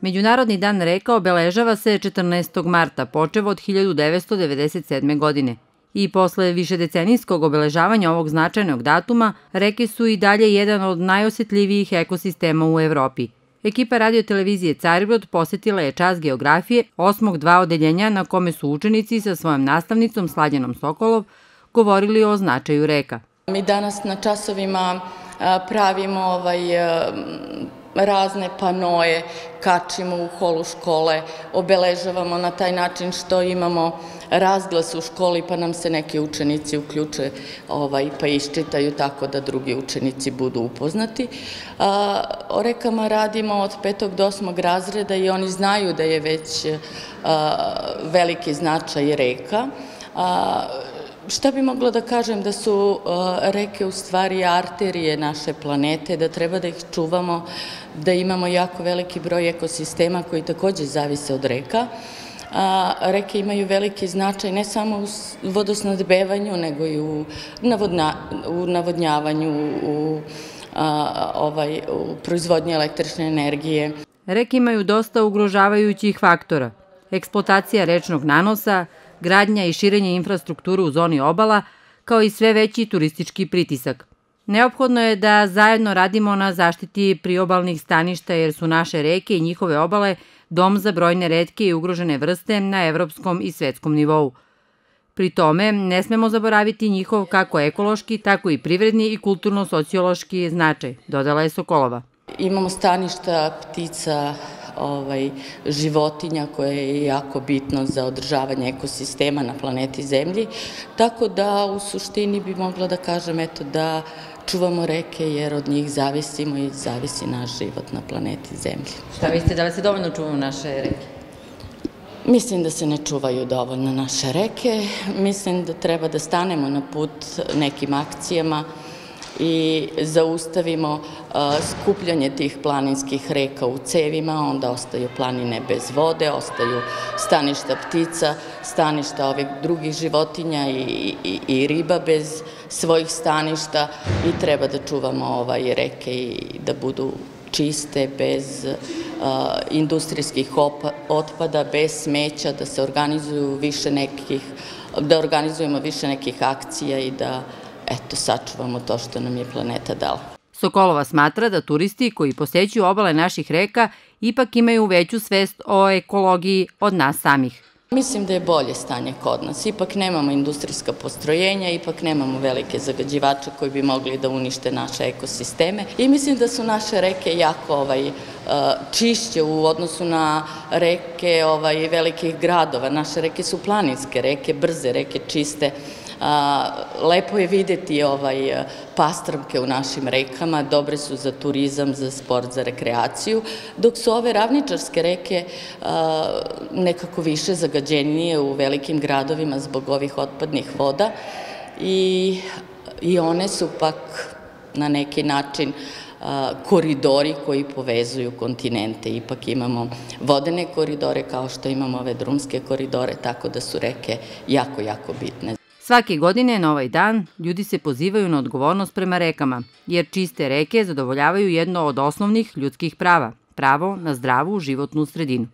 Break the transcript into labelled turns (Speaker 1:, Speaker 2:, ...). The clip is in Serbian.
Speaker 1: Međunarodni dan reka obeležava se 14. marta, počev od 1997. godine. I posle višedecenijskog obeležavanja ovog značajnog datuma, reke su i dalje jedan od najosetljivijih ekosistema u Evropi. Ekipa radio televizije Caribrod posetila je čas geografije osmog dva odeljenja na kome su učenici sa svojom nastavnicom Slađanom Sokolov govorili o značaju reka.
Speaker 2: Mi danas na časovima pravimo ovaj razne panoje, kačimo u holu škole, obeležavamo na taj način što imamo razglas u školi pa nam se neki učenici uključe ovaj, pa iščitaju tako da drugi učenici budu upoznati. A, o rekama radimo od petog do osmog razreda i oni znaju da je već a, veliki značaj reka. A, Šta bi mogla da kažem da su uh, reke u stvari arterije naše planete, da treba da ih čuvamo, da imamo jako veliki broj ekosistema koji takođe zavise od reka. Reke imaju veliki značaj ne samo u vodosnadbevanju, nego i u, navodna, u navodnjavanju, u, a, ovaj, u proizvodnji električne energije.
Speaker 1: Reke imaju dosta ugrožavajućih faktora. Eksploatacija rečnog nanosa, gradnja i širenje infrastrukture u zoni obala, kao i sve veći turistički pritisak. Neophodno je da zajedno radimo na zaštiti priobalnih staništa jer su naše reke i njihove obale dom za brojne redke i ugrožene vrste na evropskom i svetskom nivou. Pri tome ne smemo zaboraviti njihov kako ekološki, tako i privredni i kulturno-sociološki značaj, dodala je Sokolova.
Speaker 2: Imamo staništa ptica, ovaj, životinja koje je jako bitno za održavanje ekosistema na planeti Zemlji, tako da u suštini bi mogla da kažem eto da čuvamo reke jer od njih zavisimo i zavisi naš život na planeti Zemlji.
Speaker 1: Šta mislite, da li se dovoljno čuvamo naše reke?
Speaker 2: Mislim da se ne čuvaju dovoljno naše reke, mislim da treba da stanemo na put nekim akcijama, i zaustavimo skupljanje tih planinskih reka u cevima, onda ostaju planine bez vode, ostaju staništa ptica, staništa ovih drugih životinja i, i, i riba bez svojih staništa i treba da čuvamo ovaj reke i da budu čiste, bez uh, industrijskih otpada, bez smeća, da se organizuju više nekih, da organizujemo više nekih akcija i da eto, sačuvamo to što nam je planeta dala.
Speaker 1: Sokolova smatra da turisti koji posećuju obale naših reka ipak imaju veću svest o ekologiji od nas samih.
Speaker 2: Mislim da je bolje stanje kod nas. Ipak nemamo industrijska postrojenja, ipak nemamo velike zagađivače koji bi mogli da unište naše ekosisteme. I mislim da su naše reke jako ovaj, čišće u odnosu na reke ovaj, velikih gradova. Naše reke su planinske reke, brze reke, čiste. Lepo je videti ovaj pastramke u našim rekama, dobre su za turizam, za sport, za rekreaciju, dok su ove ravničarske reke nekako više zagađenije u velikim gradovima zbog ovih otpadnih voda i, i one su pak na neki način koridori koji povezuju kontinente. Ipak imamo vodene koridore kao što imamo ove drumske koridore, tako da su reke jako, jako bitne.
Speaker 1: Svake godine na ovaj dan ljudi se pozivaju na odgovornost prema rekama, jer čiste reke zadovoljavaju jedno od osnovnih ljudskih prava, pravo na zdravu životnu sredinu.